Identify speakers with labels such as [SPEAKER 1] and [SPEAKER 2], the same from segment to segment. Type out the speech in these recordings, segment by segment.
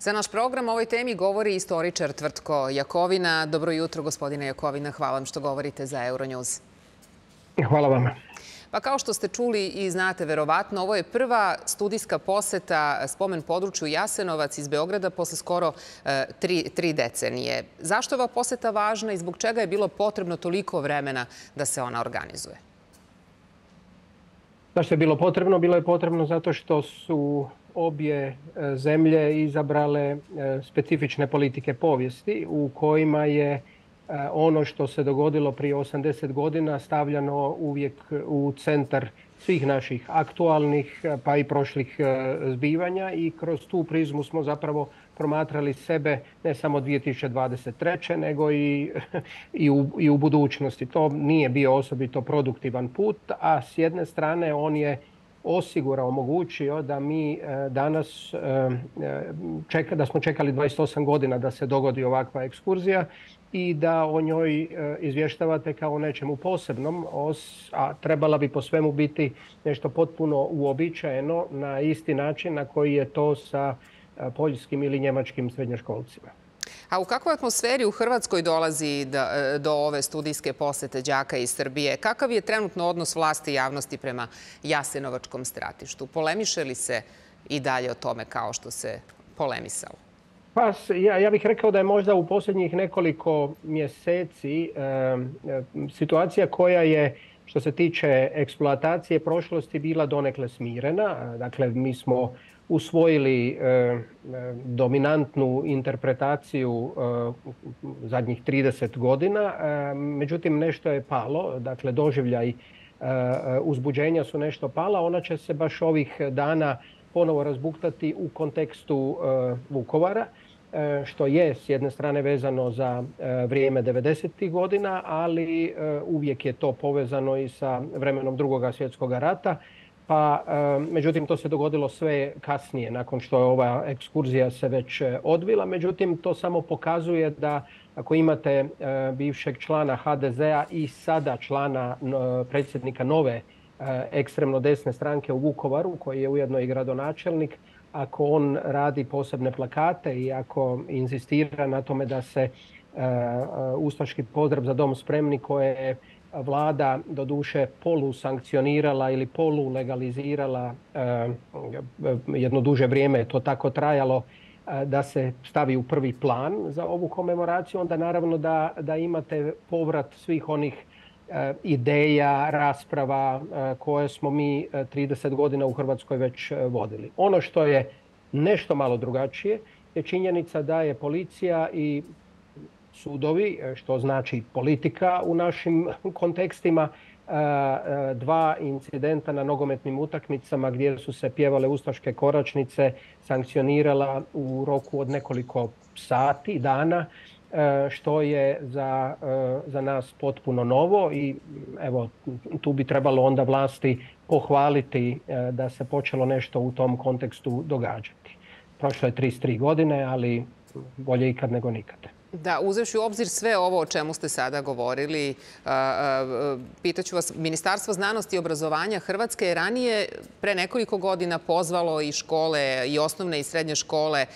[SPEAKER 1] Za naš program o ovoj temi govori istoričar Tvrtko Jakovina. Dobro jutro, gospodine Jakovina. Hvala vam što govorite za Euronews.
[SPEAKER 2] Hvala vama.
[SPEAKER 1] Pa kao što ste čuli i znate verovatno, ovo je prva studijska poseta spomen području Jasenovac iz Beograda posle skoro e, tri, decenije. Zašto je ova poseta važna i zbog čega je bilo potrebno toliko vremena da se ona organizuje?
[SPEAKER 2] Zašto je bilo potrebno? Bilo je potrebno zato što su obje e, zemlje izabrale e, specifične politike povijesti u kojima je e, ono što se dogodilo prije 80 godina stavljano uvijek u centar svih naših aktualnih pa i prošlih zbivanja i kroz tu prizmu smo zapravo promatrali sebe ne samo 2023. nego i, i, u, i u budućnosti. To nije bio osobito produktivan put, a s jedne strane on je osigurao, omogućio da mi e, danas, e, čeka, da smo čekali 28 godina da se dogodi ovakva ekskurzija i da o njoj e, izvještavate kao nečemu posebnom, a trebala bi po svemu biti nešto potpuno uobičajeno na isti način na koji je to sa poljskim ili njemačkim srednjoškolcima.
[SPEAKER 1] A u kakvoj atmosferi u Hrvatskoj dolazi e, do ove studijske posete đaka iz Srbije? Kakav je trenutno odnos vlasti i javnosti prema Jasenovačkom stratištu? Polemiše li se i dalje o tome kao što se polemisalo?
[SPEAKER 2] Pa ja, ja bih rekao da je možda u posljednjih nekoliko mjeseci e, e, situacija koja je što se tiče eksploatacije prošlosti bila donekle smirena. Dakle, mi smo usvojili e, e, dominantnu interpretaciju e, zadnjih 30 godina, međutim nešto je palo, dakle doživljaj uzbuđenja su nešto pala, ona će se baš ovih dana ponovo razbuktati u kontekstu Vukovara, što je s jedne strane vezano za vrijeme 90. godina, ali uvijek je to povezano i sa vremenom drugoga svjetskog rata pa međutim to se dogodilo sve kasnije nakon što je ova ekskurzija se već e, odvila. Međutim to samo pokazuje da ako imate e, bivšeg člana HDZ-a i sada člana predsjednika nove e, ekstremno desne stranke u Vukovaru koji je ujedno i gradonačelnik, ako on radi posebne plakate i ako inzistira na tome da se ustaški pozdrav za dom spremni koje je vlada doduše polu sankcionirala ili polu legalizirala eh, jedno duže vrijeme je to tako trajalo da se stavi u prvi plan za ovu komemoraciju, onda naravno da, da imate povrat svih onih ideja, rasprava koje smo mi 30 godina u Hrvatskoj već vodili. Ono što je nešto malo drugačije je činjenica da je policija i sudovi, e, što znači politika u našim kontekstima, e, e, dva incidenta na nogometnim utakmicama gdje su se pjevale ustaške koračnice sankcionirala u roku od nekoliko sati, dana, što je za, za nas potpuno novo i evo tu bi trebalo onda vlasti pohvaliti da se počelo nešto u tom kontekstu događati. Prošlo je 33 godine, ali bolje ikad nego nikad.
[SPEAKER 1] Da, uzevši u obzir sve ovo o čemu ste sada govorili, pitaću vas, Ministarstvo znanosti i obrazovanja Hrvatske je ranije pre nekoliko godina pozvalo i škole, i osnovne i srednje škole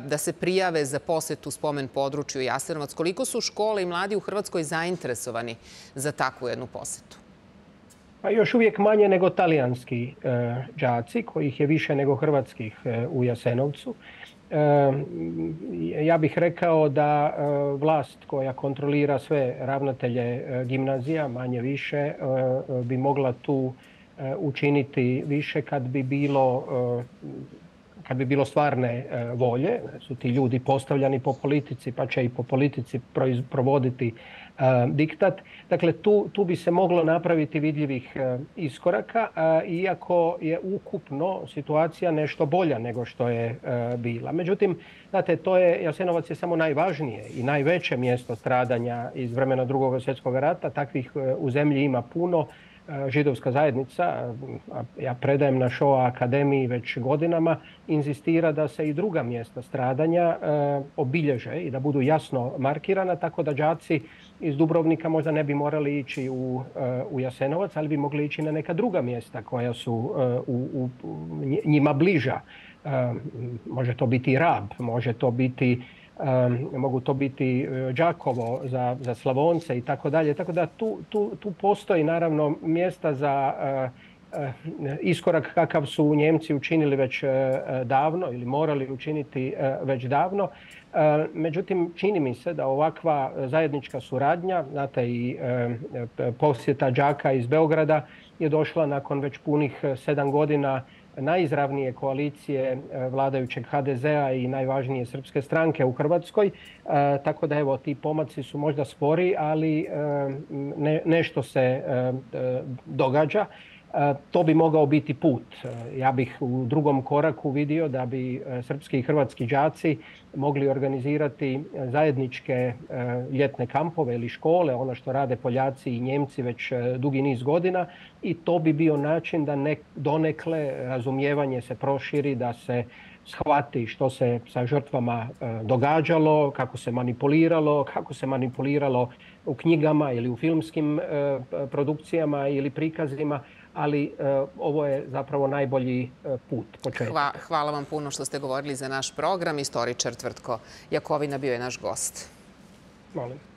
[SPEAKER 1] da se prijave za posetu spomen području Jasenovac. Koliko su škole i mladi u Hrvatskoj zainteresovani za takvu jednu posetu?
[SPEAKER 2] Pa još uvijek manje nego talijanski e, đaci, kojih je više nego hrvatskih e, u Jasenovcu ja bih rekao da e, vlast koja kontrolira sve ravnatelje e, gimnazija, manje više, e, bi mogla tu učiniti više kad bi bilo kad bi bilo stvarne volje, su ti ljudi postavljani po politici pa će i po politici provoditi diktat. Dakle, tu, tu bi se moglo napraviti vidljivih iskoraka, iako je ukupno situacija nešto bolja nego što je bila. Međutim, znate, to je, Jasenovac je samo najvažnije i najveće mjesto stradanja iz vremena drugog svjetskog rata. Takvih u zemlji ima puno židovska zajednica, ja predajem na Shoah akademiji već godinama, inzistira da se i druga mjesta stradanja obilježe i da budu jasno markirana, tako da đaci iz Dubrovnika možda ne bi morali ići u, u Jasenovac, ali bi mogli ići na neka druga mjesta koja su u, u njima bliža. može to biti Rab, može to biti mogu to biti Đakovo za, za Slavonce i tako dalje. Tako da tu, tu, tu postoji naravno mjesta za iskorak kakav su Njemci učinili već davno ili morali učiniti već davno. Međutim, čini mi se da ovakva zajednička suradnja, znate i posjeta đaka iz Beograda je došla nakon već punih sedam godina najizravnije koalicije vladajućeg HDZ-a i najvažnije srpske stranke u Hrvatskoj. Tako da evo ti pomaci su možda spori, ali nešto se događa. To bi mogao biti put. Ja bih u drugom koraku vidio da bi srpski i hrvatski đaci mogli organizirati zajedničke ljetne kampove ili škole, ono što rade Poljaci i Njemci već dugi niz godina i to bi bio način da ne, donekle razumijevanje se proširi, da se shvati što se sa žrtvama događalo, kako se manipuliralo, kako se manipuliralo u knjigama ili u filmskim produkcijama ili prikazima, ali ovo je zapravo najbolji put.
[SPEAKER 1] Hvala vam puno što ste govorili za naš program. Istoričar Tvrtko Jakovina bio je naš gost.
[SPEAKER 2] Molim.